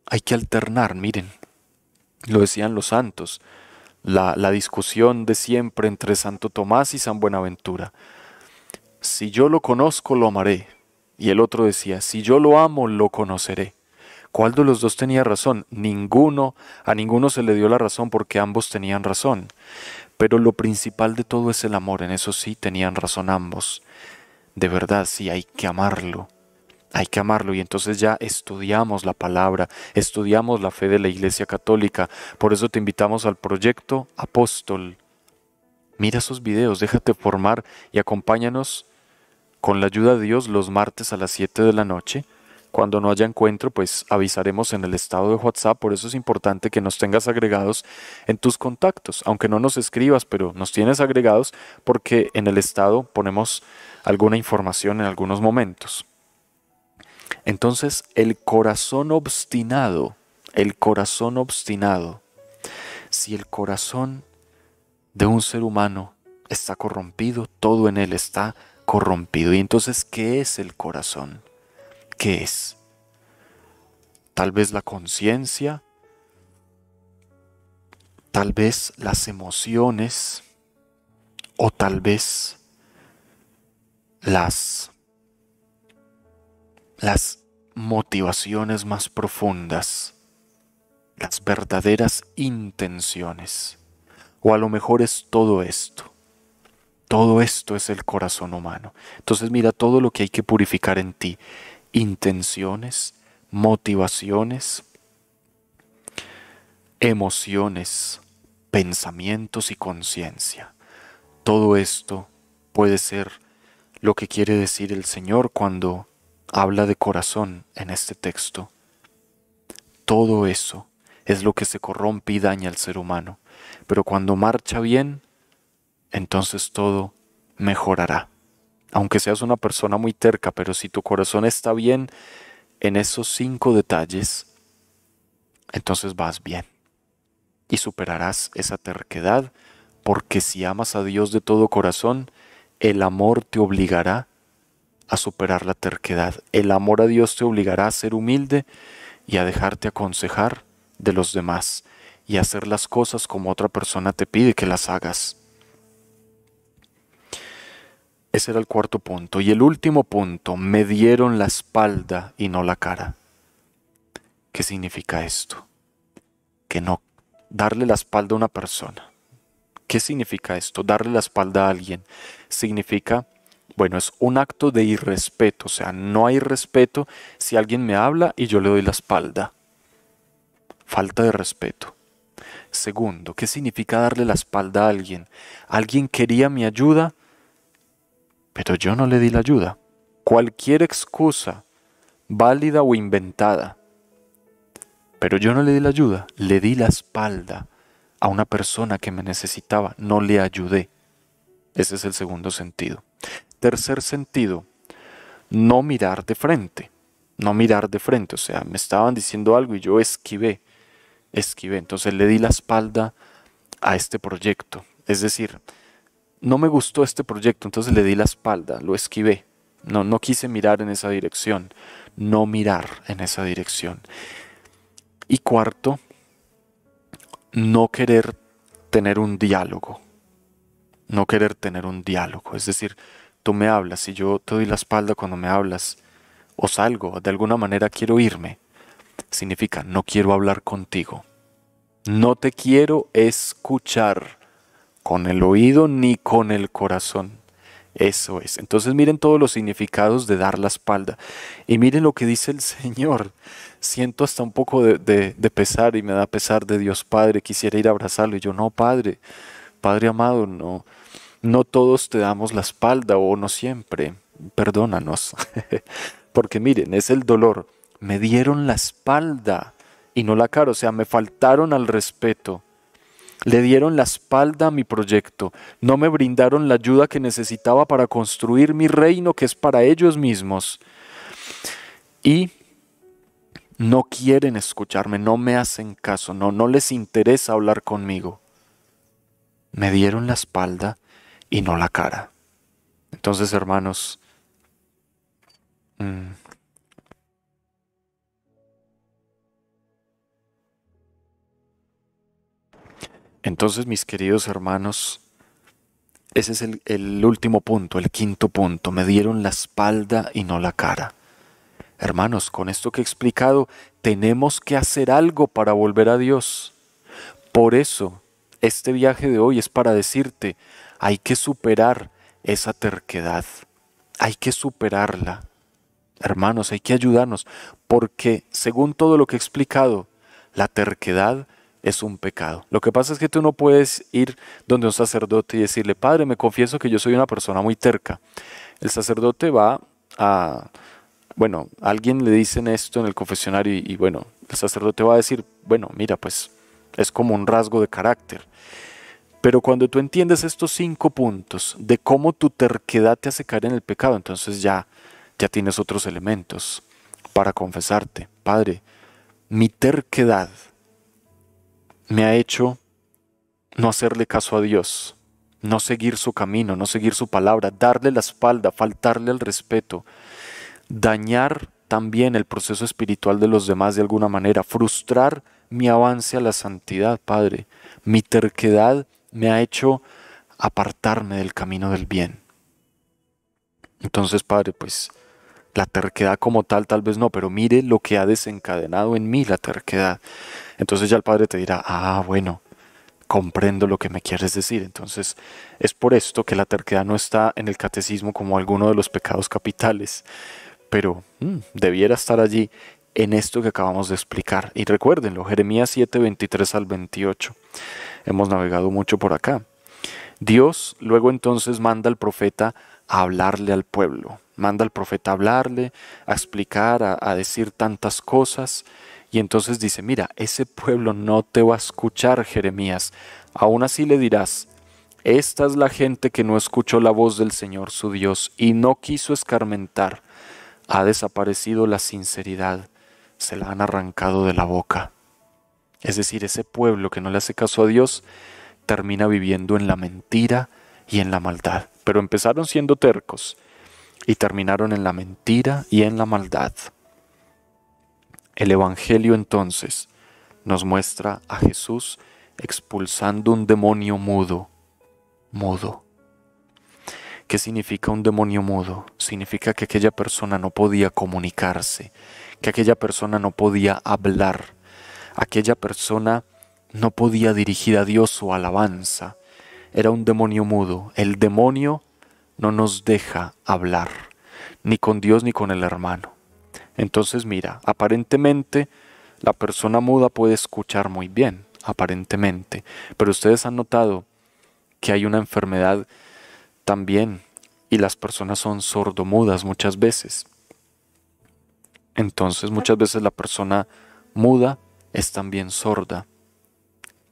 hay que alternar, miren, lo decían los santos, la, la discusión de siempre entre Santo Tomás y San Buenaventura si yo lo conozco, lo amaré. Y el otro decía, si yo lo amo, lo conoceré. ¿Cuál de los dos tenía razón? Ninguno, a ninguno se le dio la razón porque ambos tenían razón. Pero lo principal de todo es el amor, en eso sí tenían razón ambos. De verdad, sí, hay que amarlo. Hay que amarlo y entonces ya estudiamos la palabra, estudiamos la fe de la Iglesia Católica. Por eso te invitamos al proyecto Apóstol. Mira esos videos, déjate formar y acompáñanos con la ayuda de Dios los martes a las 7 de la noche. Cuando no haya encuentro, pues avisaremos en el estado de WhatsApp. Por eso es importante que nos tengas agregados en tus contactos, aunque no nos escribas, pero nos tienes agregados porque en el estado ponemos alguna información en algunos momentos. Entonces, el corazón obstinado, el corazón obstinado, si el corazón de un ser humano está corrompido, todo en él está corrompido. Y entonces, ¿qué es el corazón? ¿Qué es? Tal vez la conciencia, tal vez las emociones o tal vez las las motivaciones más profundas, las verdaderas intenciones. O a lo mejor es todo esto. Todo esto es el corazón humano. Entonces mira todo lo que hay que purificar en ti. Intenciones, motivaciones, emociones, pensamientos y conciencia. Todo esto puede ser lo que quiere decir el Señor cuando habla de corazón en este texto. Todo eso es lo que se corrompe y daña al ser humano. Pero cuando marcha bien, entonces todo mejorará. Aunque seas una persona muy terca, pero si tu corazón está bien en esos cinco detalles, entonces vas bien. Y superarás esa terquedad, porque si amas a Dios de todo corazón, el amor te obligará a superar la terquedad. El amor a Dios te obligará a ser humilde y a dejarte aconsejar de los demás y a hacer las cosas como otra persona te pide que las hagas. Ese era el cuarto punto. Y el último punto, me dieron la espalda y no la cara. ¿Qué significa esto? Que no darle la espalda a una persona. ¿Qué significa esto? Darle la espalda a alguien. Significa, bueno, es un acto de irrespeto. O sea, no hay respeto si alguien me habla y yo le doy la espalda. Falta de respeto. Segundo, ¿qué significa darle la espalda a alguien? Alguien quería mi ayuda, pero yo no le di la ayuda. Cualquier excusa, válida o inventada. Pero yo no le di la ayuda, le di la espalda a una persona que me necesitaba, no le ayudé. Ese es el segundo sentido. Tercer sentido, no mirar de frente. no mirar de frente, o sea, me estaban diciendo algo y yo esquivé, esquivé, entonces le di la espalda a este proyecto, es decir, no me gustó este proyecto, entonces le di la espalda, lo esquivé, no, no quise mirar en esa dirección, no mirar en esa dirección. Y cuarto, no querer tener un diálogo, no querer tener un diálogo, es decir, tú me hablas y yo te doy la espalda cuando me hablas, o salgo, de alguna manera quiero irme, significa no quiero hablar contigo, no te quiero escuchar con el oído ni con el corazón. Eso es. Entonces miren todos los significados de dar la espalda. Y miren lo que dice el Señor. Siento hasta un poco de, pesar y me da pesar de Dios Padre. Quisiera ir a abrazarlo. Y yo, no, Padre, Padre amado, no. No todos te damos la espalda o no siempre. Perdónanos. Porque miren, es el dolor. Me dieron la espalda y no la cara. O sea, me faltaron al respeto le dieron la espalda a mi proyecto, no me brindaron la ayuda que necesitaba para construir mi reino que es para ellos mismos. Y no quieren escucharme, no me hacen caso, no, no les interesa hablar conmigo. Me dieron la espalda y no la cara. Entonces, hermanos, mm, Entonces, mis queridos hermanos, ese es el, último punto, el quinto punto. Me dieron la espalda y no la cara. Hermanos, con esto que he explicado, tenemos que hacer algo para volver a Dios. Por eso, este viaje de hoy es para decirte, hay que superar esa terquedad, hay que superarla. Hermanos, hay que ayudarnos, porque según todo lo que he explicado, la terquedad es un pecado. Lo que pasa es que tú no puedes ir donde un sacerdote y decirle, Padre, me confieso que yo soy una persona muy terca. El sacerdote va a, bueno, alguien le dicen esto en el confesionario y, bueno, el sacerdote va a decir, bueno, mira, pues es como un rasgo de carácter. Pero cuando tú entiendes estos cinco puntos de cómo tu terquedad te hace caer en el pecado, entonces ya, ya tienes otros elementos para confesarte. Padre, mi terquedad me ha hecho no hacerle caso a Dios, no seguir su camino, no seguir su palabra, darle la espalda, faltarle el respeto, dañar también el proceso espiritual de los demás de alguna manera, frustrar mi avance a la santidad, Padre. Mi terquedad me ha hecho apartarme del camino del bien. Entonces, Padre, pues la terquedad como tal tal vez no, pero mire lo que ha desencadenado en mí la terquedad. Entonces ya el Padre te dirá, ah, bueno, comprendo lo que me quieres decir. Entonces es por esto que la terquedad no está en el catecismo como alguno de los pecados capitales, pero mm, debiera estar allí en esto que acabamos de explicar. Y recuérdenlo, Jeremías 7, 23 al 28. Hemos navegado mucho por acá. Dios luego entonces manda al profeta a hablarle al pueblo manda al profeta a hablarle, a explicar, a, decir tantas cosas. Y entonces dice, mira, ese pueblo no te va a escuchar, Jeremías. Aún así le dirás, esta es la gente que no escuchó la voz del Señor su Dios y no quiso escarmentar. Ha desaparecido la sinceridad, se la han arrancado de la boca. Es decir, ese pueblo que no le hace caso a Dios termina viviendo en la mentira y en la maldad. Pero empezaron siendo tercos y terminaron en la mentira y en la maldad. El Evangelio entonces nos muestra a Jesús expulsando un demonio mudo, mudo. ¿Qué significa un demonio mudo? Significa que aquella persona no podía comunicarse, que aquella persona no podía hablar, aquella persona no podía dirigir a Dios su alabanza. Era un demonio mudo. El demonio no nos deja hablar, ni con Dios ni con el hermano. Entonces mira, aparentemente la persona muda puede escuchar muy bien, aparentemente, pero ustedes han notado que hay una enfermedad también y las personas son sordomudas muchas veces. Entonces muchas veces la persona muda es también sorda.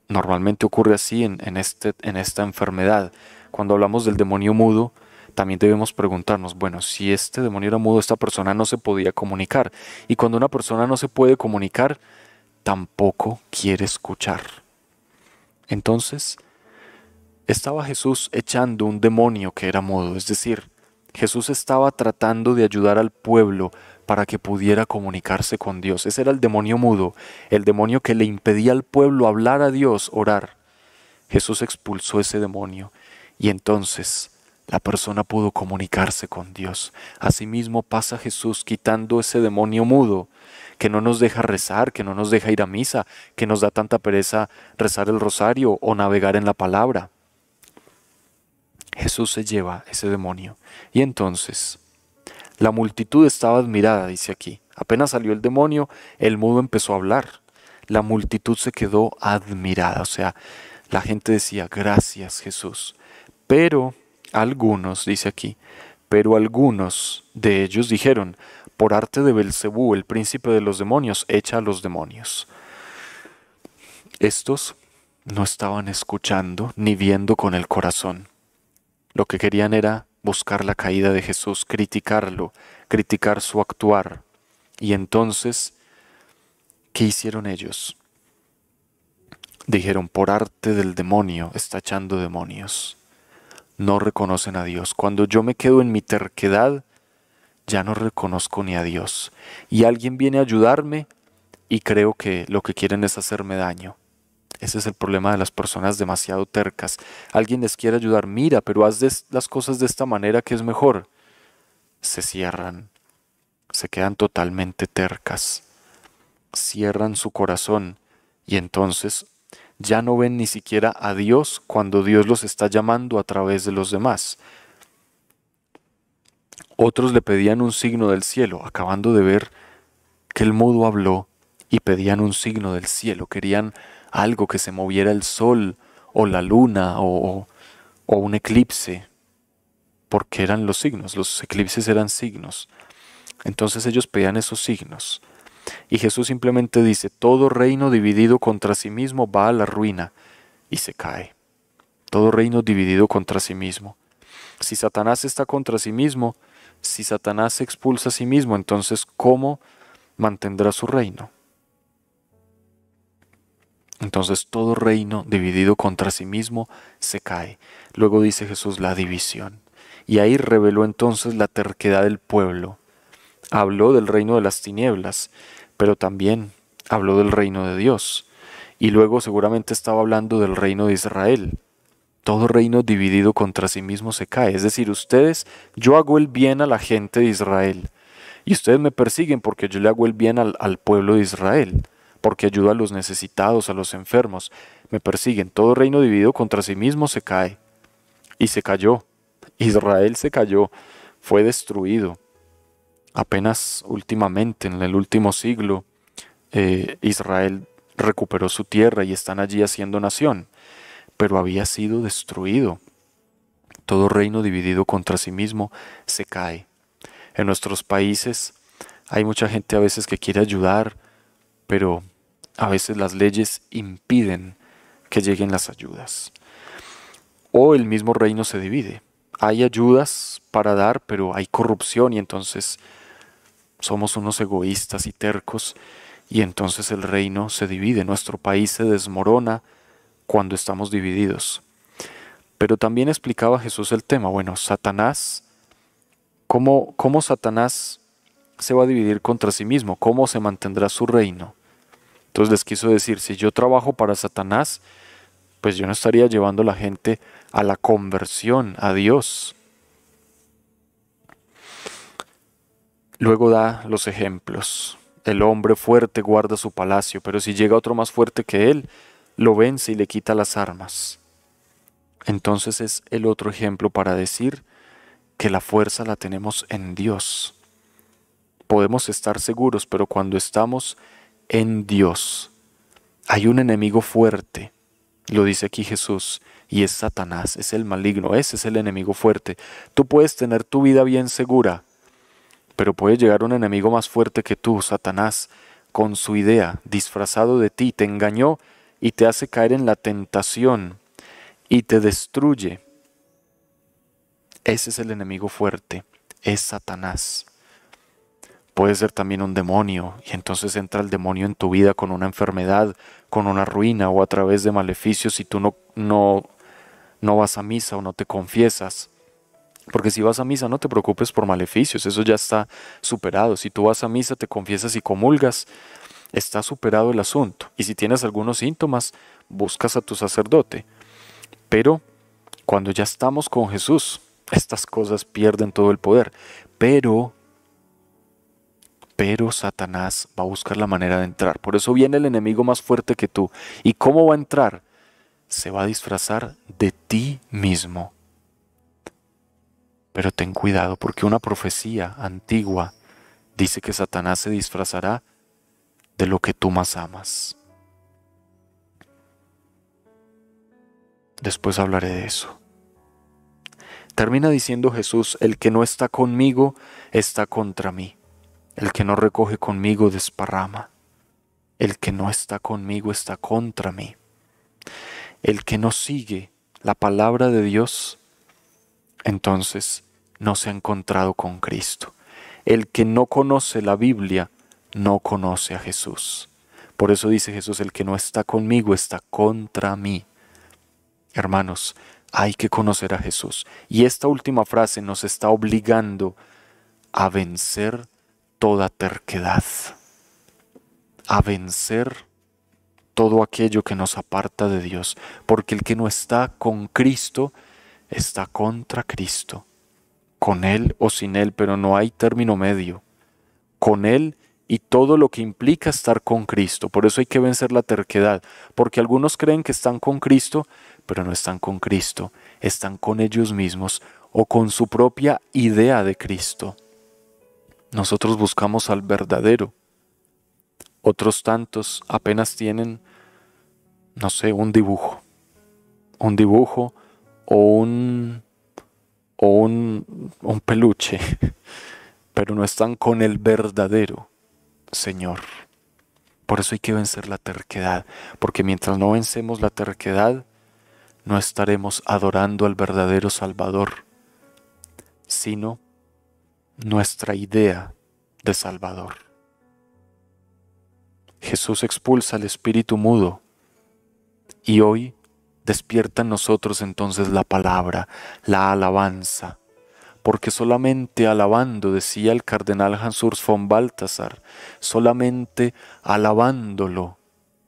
Normalmente ocurre así en, este, en esta enfermedad. Cuando hablamos del demonio mudo, también debemos preguntarnos, bueno, si este demonio era mudo, esta persona no se podía comunicar. Y cuando una persona no se puede comunicar, tampoco quiere escuchar. Entonces, estaba Jesús echando un demonio que era mudo, es decir, Jesús estaba tratando de ayudar al pueblo para que pudiera comunicarse con Dios. Ese era el demonio mudo, el demonio que le impedía al pueblo hablar a Dios, orar. Jesús expulsó ese demonio y entonces la persona pudo comunicarse con Dios. Asimismo pasa Jesús quitando ese demonio mudo que no nos deja rezar, que no nos deja ir a misa, que nos da tanta pereza rezar el rosario o navegar en la palabra. Jesús se lleva ese demonio. Y entonces, la multitud estaba admirada, dice aquí. Apenas salió el demonio, el mudo empezó a hablar. La multitud se quedó admirada, o sea, la gente decía, gracias Jesús. Pero algunos, dice aquí, pero algunos de ellos dijeron, por arte de Belcebú, el príncipe de los demonios, echa a los demonios. Estos no estaban escuchando ni viendo con el corazón. Lo que querían era buscar la caída de Jesús, criticarlo, criticar su actuar. Y entonces, ¿qué hicieron ellos? Dijeron, por arte del demonio está echando demonios. No reconocen a Dios. Cuando yo me quedo en mi terquedad, ya no reconozco ni a Dios. Y alguien viene a ayudarme y creo que lo que quieren es hacerme daño. Ese es el problema de las personas demasiado tercas. Alguien les quiere ayudar, mira, pero haz las cosas de esta manera que es mejor. Se cierran, se quedan totalmente tercas, cierran su corazón y entonces ya no ven ni siquiera a Dios cuando Dios los está llamando a través de los demás. Otros le pedían un signo del cielo, acabando de ver que el mudo habló y pedían un signo del cielo, querían algo que se moviera el sol o la luna o, un eclipse, porque eran los signos, los eclipses eran signos. Entonces ellos pedían esos signos. Y Jesús simplemente dice, todo reino dividido contra sí mismo va a la ruina y se cae. Todo reino dividido contra sí mismo. Si Satanás está contra sí mismo, si Satanás se expulsa a sí mismo, entonces ¿cómo mantendrá su reino? Entonces todo reino dividido contra sí mismo se cae. Luego dice Jesús la división. Y ahí reveló entonces la terquedad del pueblo. Habló del reino de las tinieblas, pero también habló del reino de Dios. Y luego seguramente estaba hablando del reino de Israel. Todo reino dividido contra sí mismo se cae. Es decir, ustedes, yo hago el bien a la gente de Israel. Y ustedes me persiguen porque yo le hago el bien al, pueblo de Israel porque ayuda a los necesitados, a los enfermos. Me persiguen. Todo reino dividido contra sí mismo se cae. Y se cayó. Israel se cayó. Fue destruido. Apenas últimamente, en el último siglo, eh, Israel recuperó su tierra y están allí haciendo nación. Pero había sido destruido. Todo reino dividido contra sí mismo se cae. En nuestros países hay mucha gente a veces que quiere ayudar, pero a veces las leyes impiden que lleguen las ayudas. O el mismo reino se divide. Hay ayudas para dar, pero hay corrupción y entonces somos unos egoístas y tercos y entonces el reino se divide. Nuestro país se desmorona cuando estamos divididos. Pero también explicaba Jesús el tema. Bueno, Satanás, ¿cómo, cómo Satanás se va a dividir contra sí mismo? ¿Cómo se mantendrá su reino? Entonces les quiso decir, si yo trabajo para Satanás, pues yo no estaría llevando a la gente a la conversión, a Dios. Luego da los ejemplos. El hombre fuerte guarda su palacio, pero si llega otro más fuerte que él, lo vence y le quita las armas. Entonces es el otro ejemplo para decir que la fuerza la tenemos en Dios. Podemos estar seguros, pero cuando estamos en Dios. Hay un enemigo fuerte, lo dice aquí Jesús, y es Satanás, es el maligno, ese es el enemigo fuerte. Tú puedes tener tu vida bien segura, pero puede llegar un enemigo más fuerte que tú, Satanás, con su idea, disfrazado de ti, te engañó y te hace caer en la tentación y te destruye. Ese es el enemigo fuerte, es Satanás. Puede ser también un demonio y entonces entra el demonio en tu vida con una enfermedad, con una ruina o a través de maleficios si tú no, no, no vas a misa o no te confiesas. Porque si vas a misa no te preocupes por maleficios, eso ya está superado. Si tú vas a misa, te confiesas y comulgas, está superado el asunto. Y si tienes algunos síntomas, buscas a tu sacerdote. Pero cuando ya estamos con Jesús, estas cosas pierden todo el poder. Pero, pero Satanás va a buscar la manera de entrar. Por eso viene el enemigo más fuerte que tú. ¿Y cómo va a entrar? Se va a disfrazar de ti mismo. Pero ten cuidado porque una profecía antigua dice que Satanás se disfrazará de lo que tú más amas. Después hablaré de eso. Termina diciendo Jesús, el que no está conmigo está contra mí. El que no recoge conmigo desparrama. El que no está conmigo está contra mí. El que no sigue la palabra de Dios entonces no se ha encontrado con Cristo. El que no conoce la Biblia no conoce a Jesús. Por eso dice Jesús, el que no está conmigo está contra mí. Hermanos, hay que conocer a Jesús. Y esta última frase nos está obligando a vencer toda terquedad, a vencer todo aquello que nos aparta de Dios, porque el que no está con Cristo está contra Cristo, con Él o sin Él, pero no hay término medio, con Él y todo lo que implica estar con Cristo. Por eso hay que vencer la terquedad, porque algunos creen que están con Cristo, pero no están con Cristo, están con ellos mismos o con su propia idea de Cristo. Nosotros buscamos al verdadero. Otros tantos apenas tienen, no sé, un dibujo. Un dibujo o un, o un, un peluche, pero no están con el verdadero Señor. Por eso hay que vencer la terquedad, porque mientras no vencemos la terquedad, no estaremos adorando al verdadero Salvador, sino nuestra idea de Salvador. Jesús expulsa al espíritu mudo y hoy Despierta en nosotros entonces la palabra, la alabanza, porque solamente alabando, decía el cardenal Hans von Balthasar, solamente alabándolo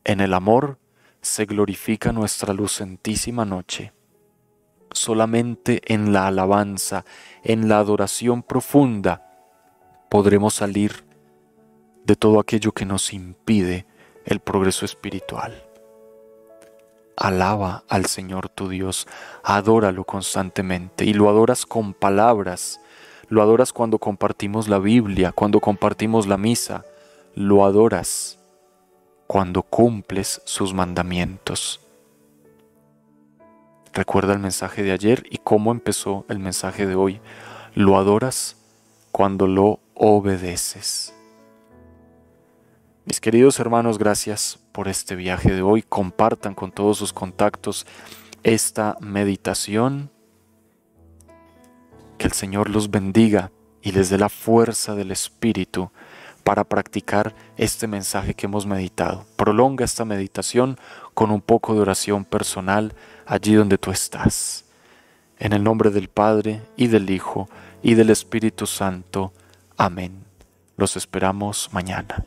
en el amor se glorifica nuestra lucentísima noche. Solamente en la alabanza, en la adoración profunda, podremos salir de todo aquello que nos impide el progreso espiritual. Alaba al Señor tu Dios, adóralo constantemente y lo adoras con palabras, lo adoras cuando compartimos la Biblia, cuando compartimos la misa, lo adoras cuando cumples sus mandamientos. Recuerda el mensaje de ayer y cómo empezó el mensaje de hoy. Lo adoras cuando lo obedeces. Mis queridos hermanos, gracias por este viaje de hoy. Compartan con todos sus contactos esta meditación. Que el Señor los bendiga y les dé la fuerza del Espíritu para practicar este mensaje que hemos meditado. Prolonga esta meditación con un poco de oración personal allí donde tú estás. En el nombre del Padre y del Hijo y del Espíritu Santo. Amén. Los esperamos mañana.